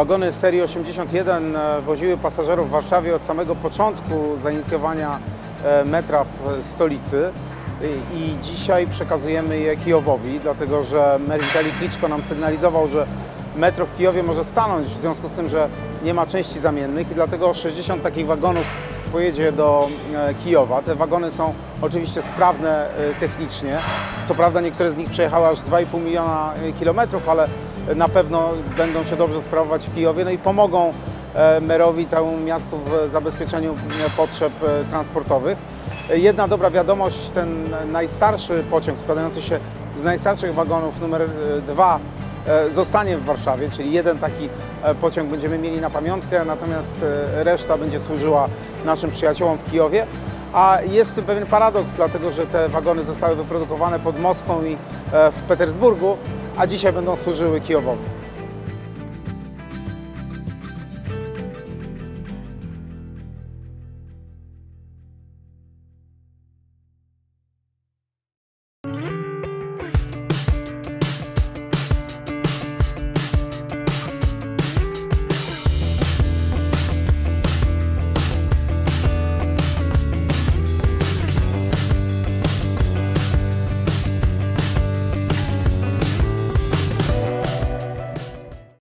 Wagony serii 81 e, woziły pasażerów w Warszawie od samego początku zainicjowania e, metra w stolicy I- dzisiaj przekazujemy je Kijowowi, dlatego że Mer Vitali Klitschko nam sygnalizował, że metro w Kijowie może stanąć w związku z tym, że nie ma części zamiennych i dlatego 60 takich wagonów pojedzie do e, Kijowa. Te wagony są oczywiście sprawne technicznie. Co prawda niektóre z nich przejechały aż 2,5 miliona kilometrów, ale na pewno będą się dobrze sprawować w Kijowie no i pomogą e, merowi, całemu miastu w zabezpieczeniu e, potrzeb e, transportowych. Jedna dobra wiadomość, ten najstarszy pociąg składający się z najstarszych wagonów numer 2 zostanie w Warszawie, czyli jeden taki pociąg będziemy mieli na pamiątkę, natomiast reszta będzie służyła naszym przyjaciołom w Kijowie. A jest tym pewien paradoks, dlatego że te wagony zostały wyprodukowane pod Moskwą i w Petersburgu, a dzisiaj będą służyły Kijowowi.